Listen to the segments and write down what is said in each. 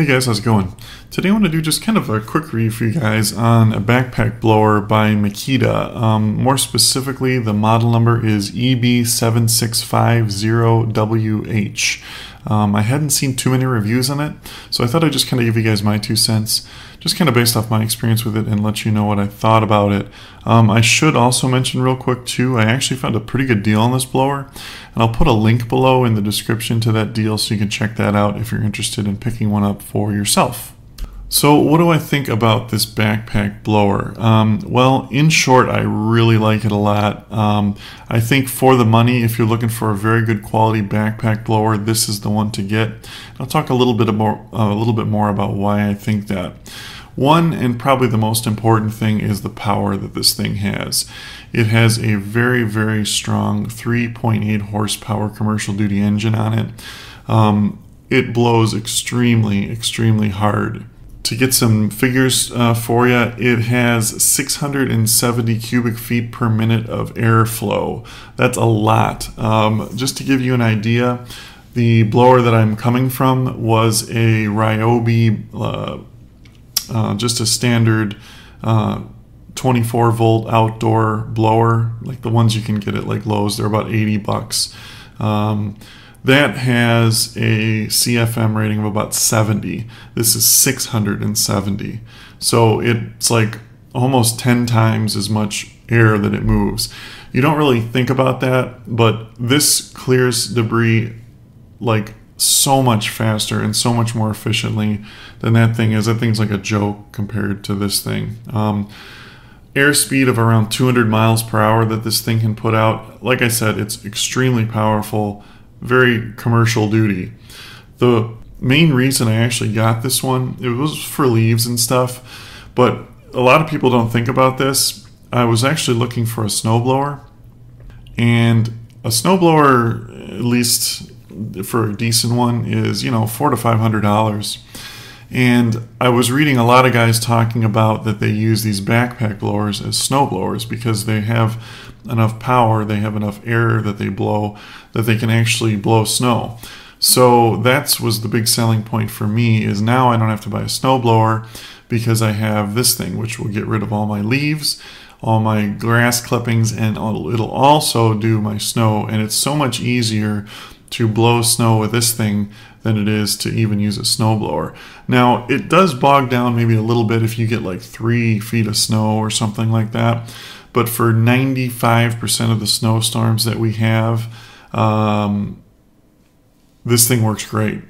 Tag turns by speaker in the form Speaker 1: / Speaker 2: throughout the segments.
Speaker 1: Hey guys, how's it going? Today I want to do just kind of a quick review for you guys on a backpack blower by Makita. Um, more specifically, the model number is EB7650WH. Um, I hadn't seen too many reviews on it, so I thought I'd just kind of give you guys my two cents, just kind of based off my experience with it and let you know what I thought about it. Um, I should also mention real quick too, I actually found a pretty good deal on this blower, and I'll put a link below in the description to that deal so you can check that out if you're interested in picking one up for yourself. So, what do I think about this backpack blower? Um, well, in short, I really like it a lot. Um, I think for the money, if you're looking for a very good quality backpack blower, this is the one to get. I'll talk a little bit more, uh, a little bit more about why I think that. One and probably the most important thing is the power that this thing has. It has a very, very strong 3.8 horsepower commercial duty engine on it. Um, it blows extremely, extremely hard to get some figures uh, for you, it has 670 cubic feet per minute of airflow. That's a lot. Um, just to give you an idea, the blower that I'm coming from was a Ryobi, uh, uh, just a standard uh, 24 volt outdoor blower, like the ones you can get at like Lowe's. They're about 80 bucks. Um, that has a CFM rating of about 70. This is 670. So it's like almost 10 times as much air that it moves. You don't really think about that, but this clears debris like so much faster and so much more efficiently than that thing is. That thing's like a joke compared to this thing. Um, airspeed of around 200 miles per hour that this thing can put out. Like I said, it's extremely powerful very commercial duty. The main reason I actually got this one, it was for leaves and stuff, but a lot of people don't think about this. I was actually looking for a snowblower, and a snowblower, at least for a decent one, is you know four to five hundred dollars. And I was reading a lot of guys talking about that they use these backpack blowers as snow blowers because they have enough power, they have enough air that they blow that they can actually blow snow. So that was the big selling point for me is now I don't have to buy a snow blower because I have this thing which will get rid of all my leaves, all my grass clippings and it'll also do my snow and it's so much easier to blow snow with this thing than it is to even use a snowblower. Now, it does bog down maybe a little bit if you get like three feet of snow or something like that. But for 95% of the snowstorms that we have, um, this thing works great.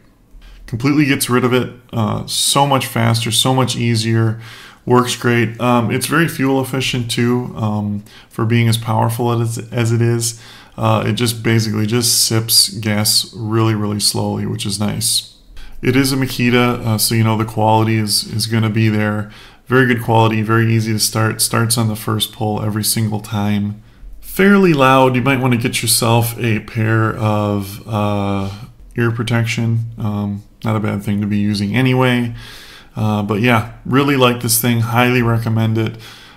Speaker 1: Completely gets rid of it uh, so much faster, so much easier. Works great. Um, it's very fuel efficient too um, for being as powerful as, as it is. Uh, it just basically just sips gas really, really slowly, which is nice. It is a Makita, uh, so you know the quality is, is going to be there. Very good quality, very easy to start. Starts on the first pull every single time. Fairly loud. You might want to get yourself a pair of uh, ear protection. Um, not a bad thing to be using anyway. Uh, but yeah, really like this thing. Highly recommend it.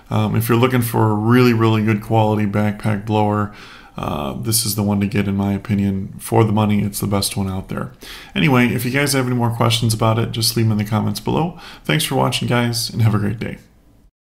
Speaker 1: Um, if you're looking for a really, really good quality backpack blower, uh, this is the one to get in my opinion for the money it's the best one out there anyway if you guys have any more questions about it just leave them in the comments below thanks for watching guys and have a great day